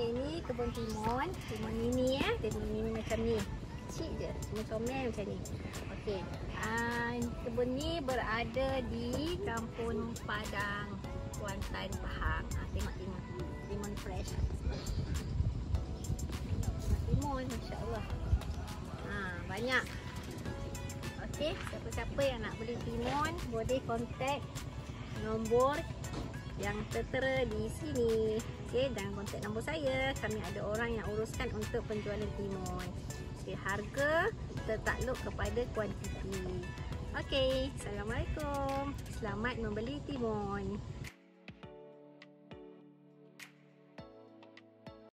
Okey, ni kebun timun. Timun mini ya. Timun mini macam ni. Kecil je. Timun comel macam ni. Okey. Uh, kebun ni berada di Kampung Padang, Kuantan, Pahang. Ha, tengok timun. Timun fresh. Timun, insya-Allah. Ha, banyak. Okey, siapa-siapa yang nak beli timun boleh kontak nombor yang tertera di sini. Okey, dan kontak nombor saya. Kami ada orang yang uruskan untuk penjualan timun. Okey, harga tertakluk kepada kuantiti. Okey, Assalamualaikum. Selamat membeli timun.